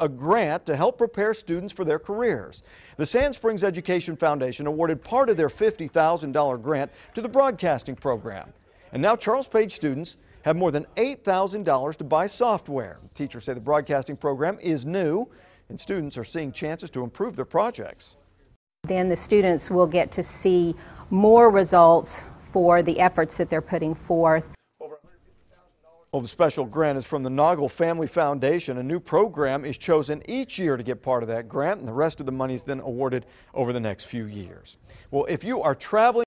a grant to help prepare students for their careers. The Sand Springs Education Foundation awarded part of their $50,000 grant to the broadcasting program. And now Charles Page students have more than $8,000 to buy software. Teachers say the broadcasting program is new and students are seeing chances to improve their projects. Then the students will get to see more results for the efforts that they're putting forth. Well, the special grant is from the Noggle Family Foundation. A new program is chosen each year to get part of that grant, and the rest of the money is then awarded over the next few years. Well, if you are traveling